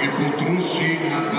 che potrò scegliere